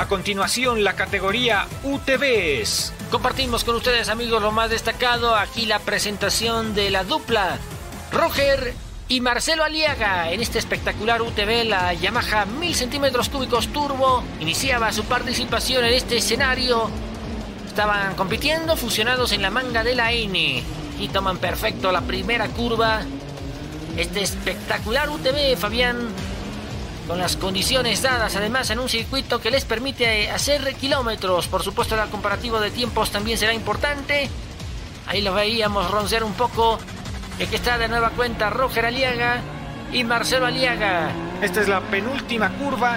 A continuación, la categoría UTVs. Compartimos con ustedes, amigos, lo más destacado. Aquí la presentación de la dupla Roger y Marcelo Aliaga. En este espectacular UTV, la Yamaha 1000 centímetros cúbicos turbo iniciaba su participación en este escenario. Estaban compitiendo fusionados en la manga de la N. Y toman perfecto la primera curva. Este espectacular UTV, Fabián, con las condiciones dadas, además en un circuito que les permite hacer kilómetros. Por supuesto, el comparativo de tiempos también será importante. Ahí lo veíamos roncear un poco. Aquí está de nueva cuenta Roger Aliaga y Marcelo Aliaga. Esta es la penúltima curva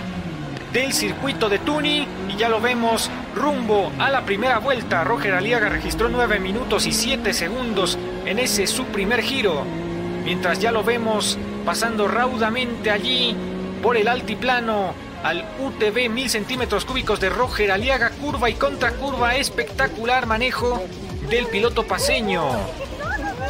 del circuito de Tuni y ya lo vemos rumbo a la primera vuelta. Roger Aliaga registró 9 minutos y 7 segundos en ese su primer giro. Mientras ya lo vemos pasando raudamente allí por el altiplano al UTV 1000 centímetros cúbicos de Roger Aliaga, curva y contracurva, espectacular manejo del piloto paseño.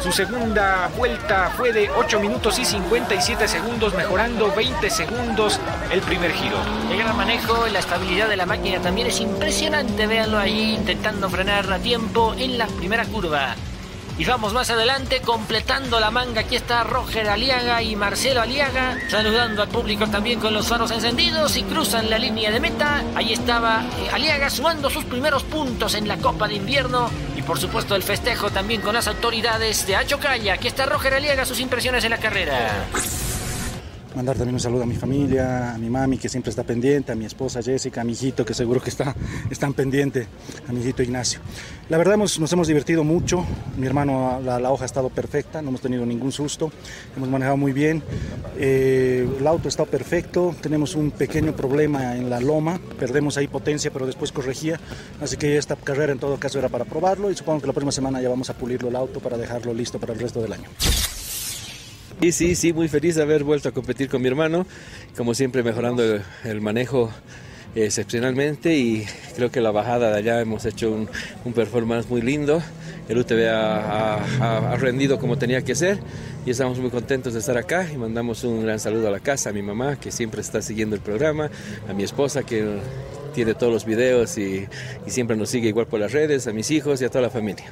Su segunda vuelta fue de 8 minutos y 57 segundos, mejorando 20 segundos el primer giro. El gran manejo, la estabilidad de la máquina también es impresionante. Véanlo ahí intentando frenar a tiempo en la primera curva. Y vamos más adelante completando la manga. Aquí está Roger Aliaga y Marcelo Aliaga saludando al público también con los faros encendidos y cruzan la línea de meta. Ahí estaba eh, Aliaga sumando sus primeros puntos en la Copa de Invierno y por supuesto el festejo también con las autoridades de Achocaya. Aquí está Roger Aliaga, sus impresiones en la carrera mandar también un saludo a mi familia, a mi mami que siempre está pendiente, a mi esposa Jessica, a mi hijito que seguro que está, están pendiente, a mi hijito Ignacio. La verdad hemos, nos hemos divertido mucho, mi hermano, la, hoja ha estado perfecta, no hemos tenido ningún susto, hemos manejado muy bien, eh, el auto está perfecto, tenemos un pequeño problema en la loma, perdemos ahí potencia pero después corregía, así que esta carrera en todo caso era para probarlo. Y supongo que la próxima semana ya vamos a pulirlo el auto para dejarlo listo para el resto del año. Sí, sí, sí, muy feliz de haber vuelto a competir con mi hermano, como siempre mejorando el, manejo excepcionalmente y creo que la bajada de allá hemos hecho un, performance muy lindo. El UTV ha, rendido como tenía que ser y estamos muy contentos de estar acá y mandamos un gran saludo a la casa, a mi mamá que siempre está siguiendo el programa, a mi esposa que tiene todos los videos y, y siempre nos sigue igual por las redes, a mis hijos y a toda la familia.